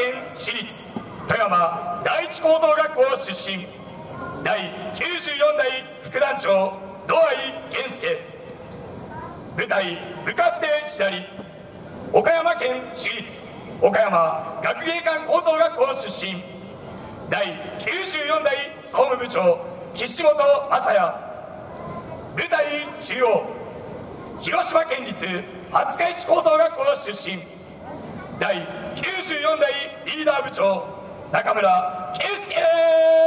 県私立富山第一高等学校出身第94代副団長野合健介舞台向かって左岡山県私立岡山学芸館高等学校出身第94代総務部長岸本雅也舞台中央広島県立廿日市高等学校出身第94代リーダー部長中村圭介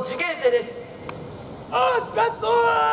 受験生です。ああ、つかつぞー